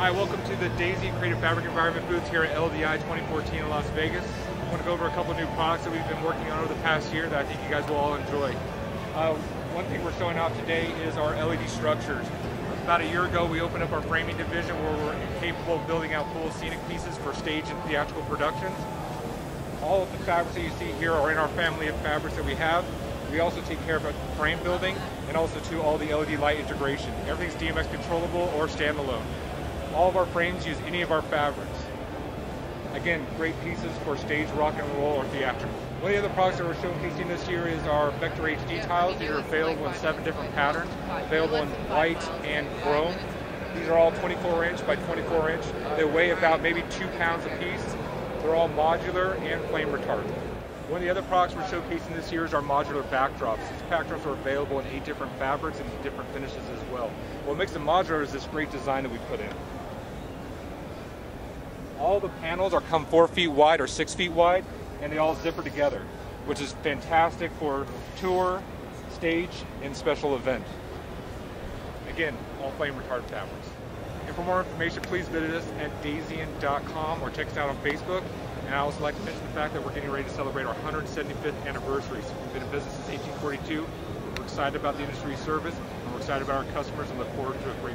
Hi, welcome to the Dazian Creative Fabric Environment booth here at LDI 2014 in Las Vegas. I want to go over a couple new products that we've been working on over the past year that I think you guys will all enjoy. Uh, one thing we're showing off today is our LED structures. About a year ago, we opened up our framing division where we're capable of building out full scenic pieces for stage and theatrical productions. All of the fabrics that you see here are in our family of fabrics that we have. We also take care of frame building and also to all the LED light integration. Everything's DMX controllable or standalone. All of our frames use any of our fabrics. Again, great pieces for stage rock and roll or theatrical. One of the other products that we're showcasing this year is our Vector HD tiles. These are available in seven different patterns, available in white and chrome. These are all 24 inch by 24 inch. They weigh about maybe two pounds a piece. They're all modular and flame retardant. One of the other products we're showcasing this year is our modular backdrops. These backdrops are available in eight different fabrics and different finishes as well. What makes them modular is this great design that we put in. All the panels are come four feet wide or six feet wide, and they all zipper together, which is fantastic for tour, stage, and special event. Again, all flame retardant fabrics. And for more information, please visit us at dazian.com or check us out on Facebook. And I also like to mention the fact that we're getting ready to celebrate our 175th anniversary. So we've been in business since 1842. We're excited about the industry service, and we're excited about our customers and look forward to a great.